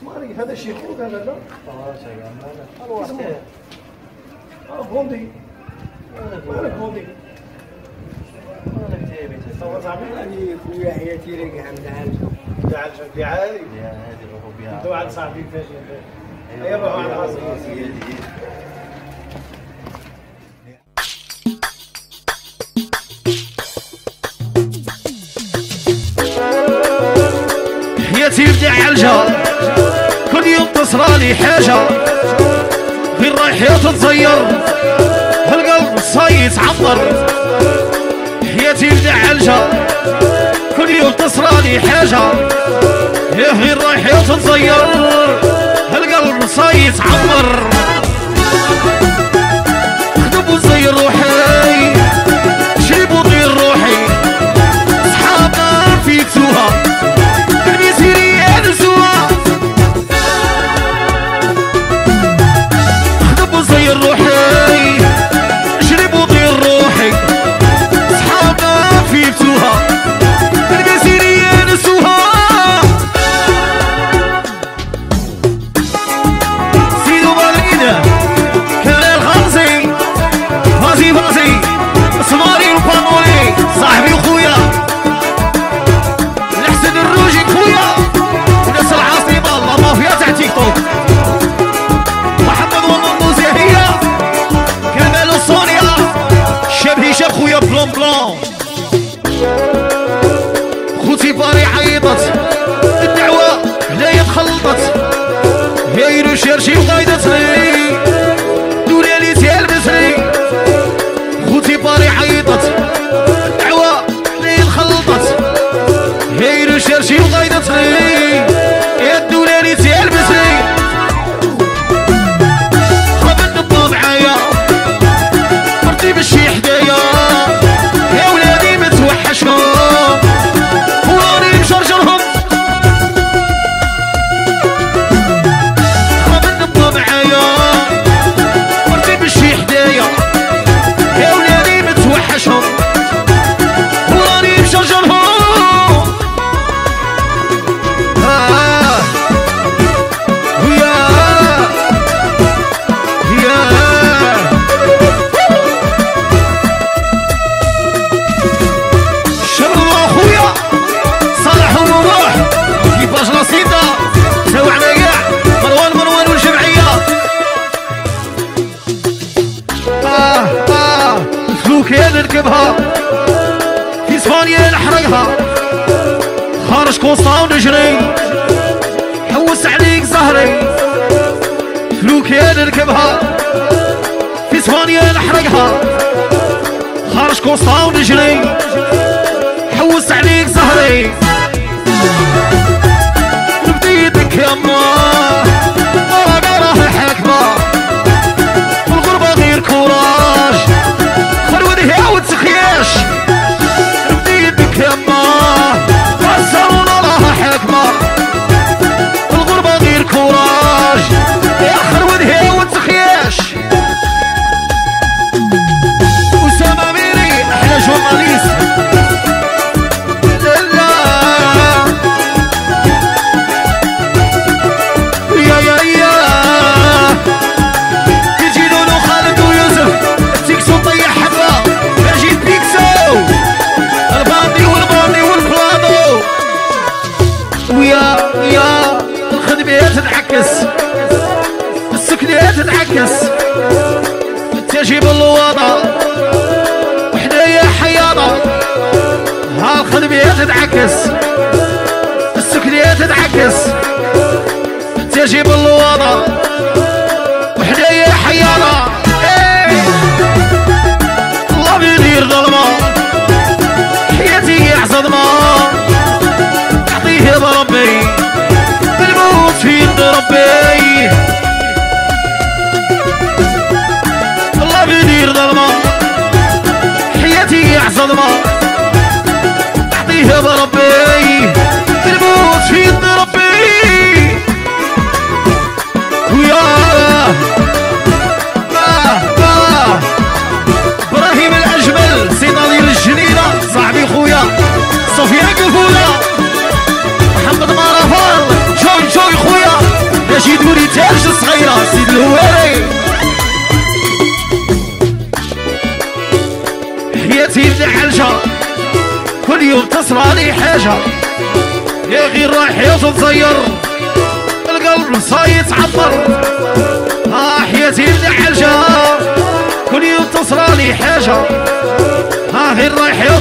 سماري هذا شيخ ولا لا. لا؟ آه غوندي مالك غوندي يعني خويا حياتي راك عم دعالجو دعالجو دعالي يا هادي روحو بها دو عند صاحبي فاجئ يا روحو أيوة، على راسي حياتي بدي عالجها اليوم لي حاجة. غير رايح تتزير. القلب صايت عطر حياتي مدعلجة كل يوم تصرالي حاجة. غير رايح تتزير. القلب صايت عطر عيطت. الدعوة هنايا تخلطت يا يرو شيرشي وقايدة وكان نركبها في إسبانيا نحرقها خارج كوسطا ونجري حوس عليك زهري. فلوكي نركبها في إسبانيا نحرقها خارج كوسطا ونجري حوس عليك زهري. الناس تجيب الوضع. وحدايا حياضة. ها الخدمية تتعكس. السكنية تتعكس. تجيب الوضع. إبراهيم الأجمل الجنينة صاحبي خويا محمد خويا تاج الهواري. حياتي كل يوم تصرالي حاجة. يا غير رايح يا صير القلب صايت عطر ها حياتي مدعلشة كل يوم تصرالي حاجة. ها غير رايح يا